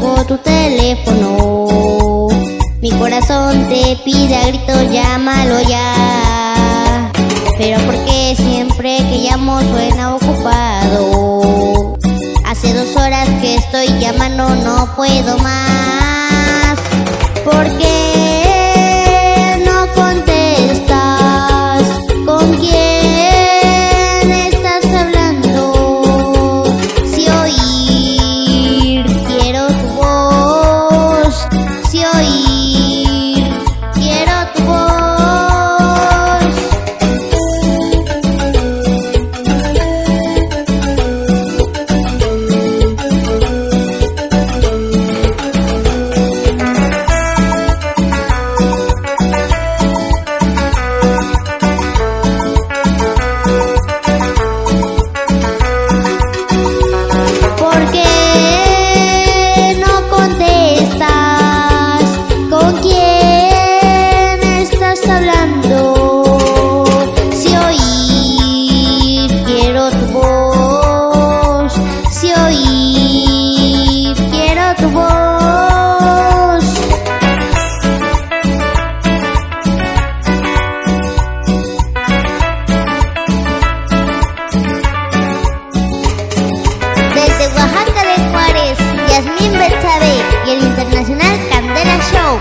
pongo tu teléfono. Mi corazón te pide a grito, llámalo ya. Pero porque siempre que llamo suena ocupado. Hace dos horas que estoy llamando, no puedo más. Porque Internacional Candela Show.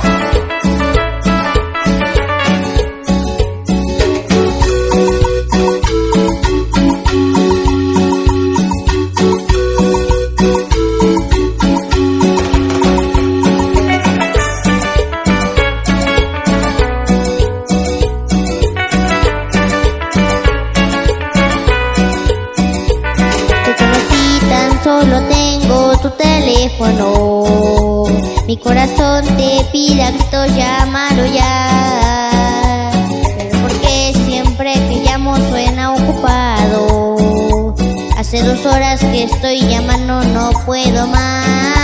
Tan solo tengo tu teléfono. Mi corazón te pide a grito, llámalo ya. Pero porque siempre que llamo suena ocupado. Hace dos horas que estoy llamando, no puedo más.